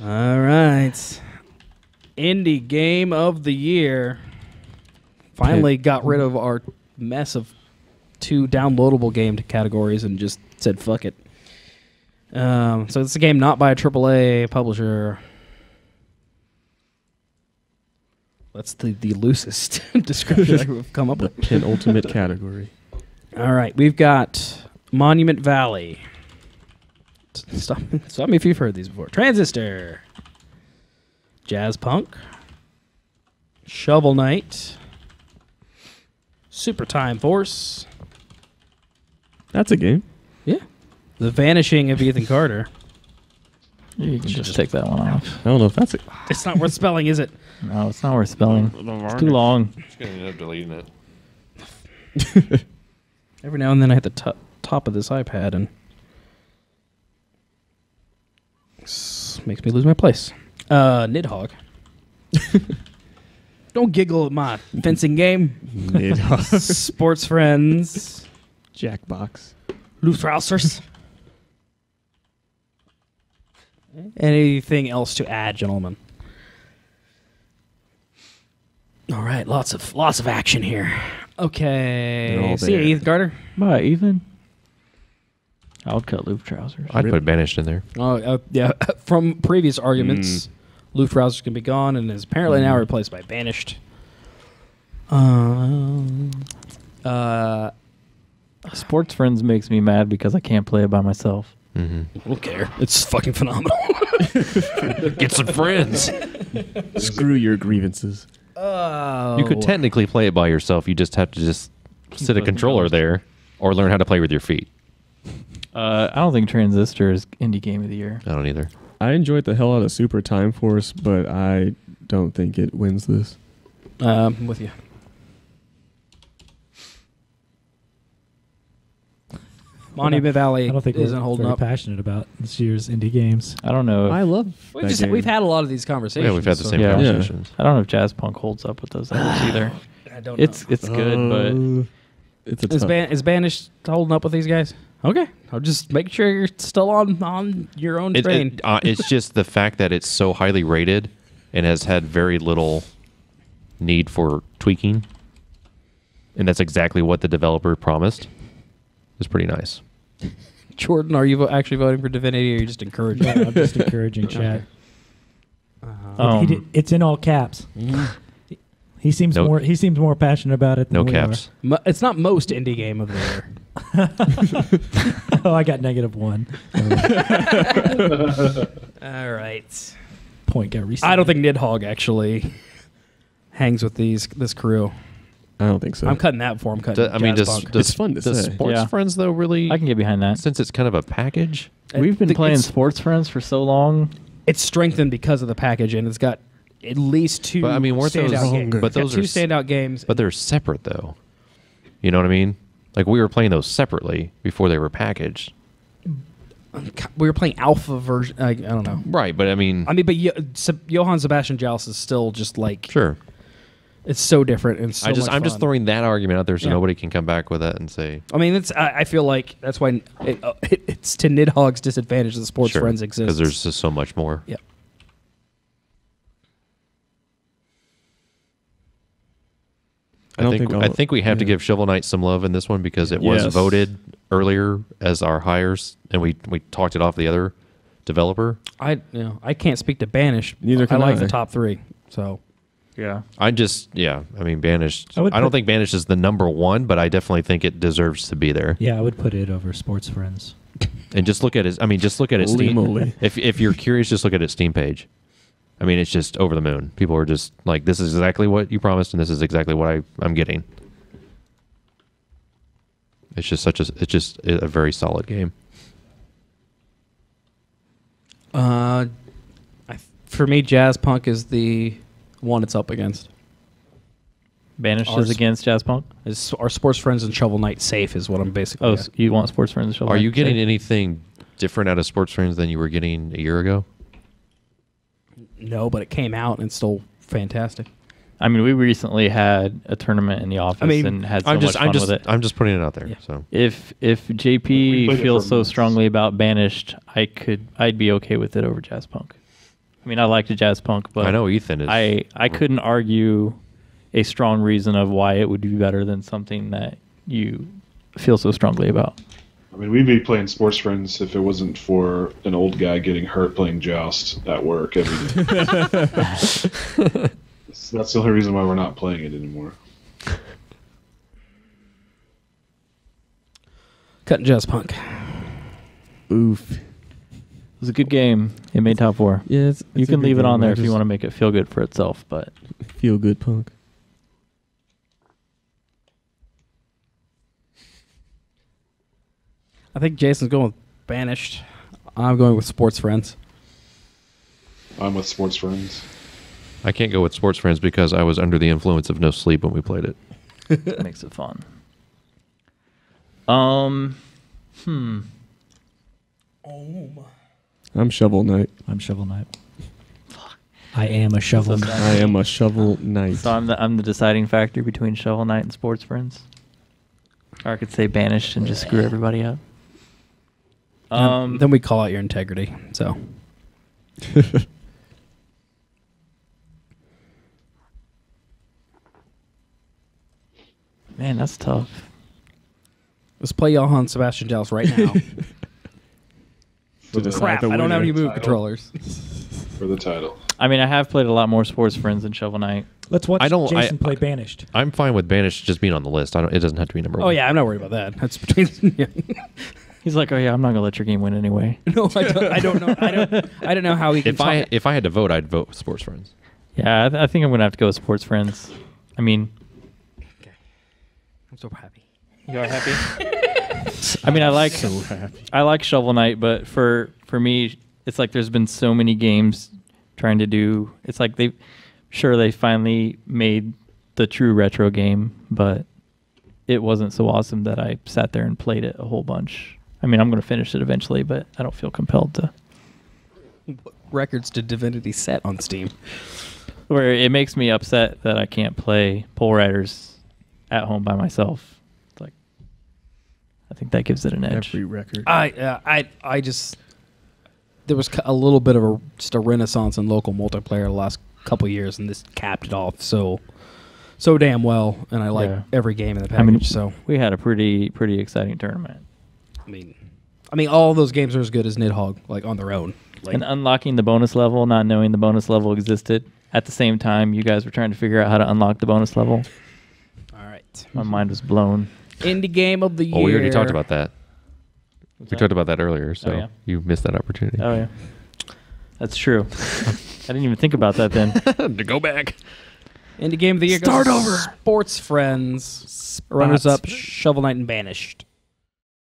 All right. Indie game of the year. Finally got rid of our mess of two downloadable game categories and just said fuck it. Um, so it's a game not by a AAA publisher. That's the, the loosest description I've come up with. Penultimate category. All right, we've got Monument Valley. Stop, stop me if you've heard these before. Transistor, Jazz Punk, Shovel Knight, Super Time Force, That's a game. yeah, The Vanishing of Ethan Carter. You can just take that one off. I don't know if that's it. It's not worth spelling, is it? No, it's not worth spelling. It's too long. Just gonna end up deleting it. Every now and then I hit the top top of this iPad and makes me lose my place. Uh, Nidhogg. Don't giggle at my fencing game. Nidhogg. Sports friends. Jackbox. Luftrausers. Anything else to add, gentlemen? All right, lots of lots of action here. They're Okay, all see you, there. Ethan Carter. Bye, Ethan. I would cut Luftrausers. I'd Rip. put banished in there. Oh, uh, yeah. From previous arguments, Luftrausers can be gone and is apparently now replaced by Banished. Um, uh, Sports Friends makes me mad because I can't play it by myself. hmm I don't care. It's fucking phenomenal. Get some friends. Screw your grievances. Oh, You could technically play it by yourself. You just have to just sit a controller there, or learn how to play with your feet. Uh, I don't think Transistor is indie game of the year. I don't either. I enjoyed the hell out of Super Time Force, but I don't think it wins this. Um, I'm with you. Monument Valley I don't think isn't we're holding very up. passionate about this year's indie games. I don't know. If, I love We've that just game. we've had a lot of these conversations. Yeah, we've had the so- same Yeah. conversations. I don't know if Jazz Punk holds up with those others either. I don't know. It's it's good, but Uh, it's a Is, tough- ban- is Banished holding up with these guys? Okay, I'll just make sure you're still on on your own It- train. it- uh, it's just the fact that it's so highly rated and has had very little need for tweaking, and that's exactly what the developer promised. It's pretty nice. Jordan, are you vo- actually voting for Divinity, or are you just encouraging? Yeah, I'm just encouraging chat. Uh-huh. He um, did- it's in all caps. He- He seems No- more. He seems more passionate about it. Than No we caps. Mo- it's not most indie game of the year. Oh, I got negative one. All right. Point got reset. I don't think Nidhogg actually hangs with these this crew. I don't think so. I'm cutting that for him. Cutting. Do- I mean, Jazz does, Punk. does It's fun to does say. Sports Yeah. Friends though really? I can get behind that. since it's kind of a package. We've been Th- playing It's, Sports Friends for so long. it's strengthened because of the package, and it's got at least two. But, I mean, weren't those- games. But those two are standout games. But they're separate though. You know what I mean? Like we were playing those separately before they were packaged. we were playing alpha version. I, I don't know. Right, but I mean, I mean, but Yo- Johann Sebastian Joust is still just like sure. it's so different and so I just I'm just throwing that argument out there so Yeah. nobody can come back with that and say I mean, it's. I, I feel like that's why it, uh, it, it's to Nidhogg's disadvantage that Sports sure, Friends exists. because there's just so much more. Yeah. I I, don't think, think I think we have to give Shovel Knight some love in this one because it was Yes. voted earlier as our hires, and we we talked it off the other developer. I you know I can't speak to Banish. Neither can I can like I. the top three. So Yeah. I just yeah, I mean Banished. I I, don't think Banished is the number one, but I definitely think it deserves to be there. Yeah, I would put it over Sports Friends. And just look at his. I mean, just look at its Holy Steam. moly. If if you're curious, just look at its Steam page. I mean, it's just over the moon. People are just like, "This is exactly what you promised, and this is exactly what I I'm getting." It's just such a. It's just a very solid game. uh, I, for me, Jazz Punk is the one it's up against. Banished Ours- is against Jazz Punk. Is our Sports Friends and Shovel Knight safe? Is what I'm basically. Oh, so you want Sports Friends? to show Are back? you getting Say- anything different out of Sports Friends than you were getting a year ago? No, but it came out and it's still fantastic. I mean, we recently had a tournament in the office mean, and had so I'm just much fun I'm just with it. I'm just putting it out there. Yeah. So if if JP feels so months. strongly about Banished, I could I'd be okay with it over Jazz Punk. I mean, I liked Jazz Punk, but I know Ethan is. I I couldn't argue a strong reason of why it would be better than something that you feel so strongly about. I mean, we'd be playing Sports Friends if it wasn't for an old guy getting hurt playing Joust at work every day. That's that's the only reason why we're not playing it anymore. Cutting Jazz Punk. Oof. It was a good game. It made top four. Yeah, it's, You it's a can good leave it on I there if you want to make it feel good for itself, but Feel good punk. I think Jason's going with Banished. I'm going with Sports Friends. I'm with Sports Friends. I can't go with Sports Friends because I was under the influence of no sleep when we played it. it makes it fun. Um, hmm. Oh. I'm Shovel Knight. I'm Shovel Knight. Fuck. I am a Shovel So I am a Shovel Knight. So I'm the I'm the deciding factor between Shovel Knight and Sports Friends. Or I could say banished and just screw everybody up. Um, then we call out your integrity. So man, that's tough. let's play Johann Sebastian Dallas right now. For the, decide Crap, the I don't have any winner. move controllers. for the title. I mean, I have played a lot more Sports Friends than Shovel Knight. Let's watch I don't- Jason I- play Banished. I'm fine with Banished just being on the list. I don't. It doesn't have to be number Oh one. yeah, I'm not worried about that. That's between. Yeah. He's like, oh yeah, I'm not gonna let your game win anyway. no, I don't, I don't know. I don't. I don't know how he can. If I talk- if I had to vote, I'd vote Sports Friends. Yeah, I, th- I think I'm gonna have to go with Sports Friends. I mean, I'm so happy. you are happy. I mean, I like I like Shovel Knight, but for for me, it's like there's been so many games trying to do. It's like they, sure, they finally made the true retro game, but it wasn't so awesome that I sat there and played it a whole bunch. I mean, I'm gonna finish it eventually, but I don't feel compelled to. What records did Divinity set on Steam? Where it makes me upset that I can't play Pole Riders at home by myself. It's like, I think that gives it an edge. Every record. I uh, I I just there was a little bit of a just a renaissance in local multiplayer the last couple years, and this capped it off so so damn well. And I like Yeah. every game in the I package. mean, so we had a pretty pretty exciting tournament. I mean, I mean, all those games are as good as Nidhogg, like on their own. Like, and unlocking the bonus level, not knowing the bonus level existed at the same time, you guys were trying to figure out how to unlock the bonus level. all right, My mind was blown. indie game of the year. Oh, we already talked about that. What's we that? talked about that earlier, oh, so yeah? you missed that opportunity. Oh yeah, that's true. I didn't even think about that then. to go back. Indie game of the year. Start to over. Sports Friends. Runners up: Shovel Knight and Banished.